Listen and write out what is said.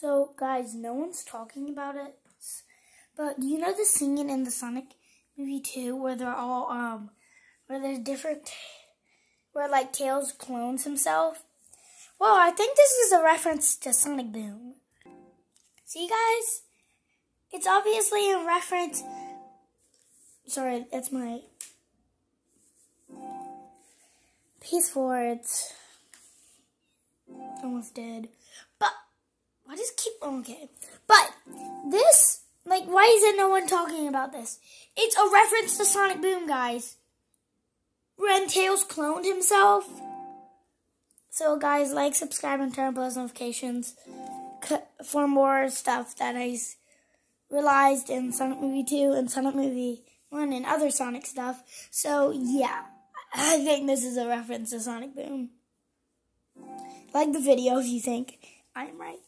So, guys, no one's talking about it. But do you know the scene in the Sonic movie 2 where they're all, um, where there's different, where like Tails clones himself? Well, I think this is a reference to Sonic Boom. See, guys? It's obviously a reference. Sorry, that's my PS4. It's almost dead. But okay. But this, like, why is it no one talking about this? It's a reference to Sonic Boom, guys. Ren Tails cloned himself. So, guys, like, subscribe, and turn on post notifications for more stuff that I realized in Sonic Movie 2 and Sonic Movie 1 and other Sonic stuff. So, yeah, I think this is a reference to Sonic Boom. Like the video if you think I'm right.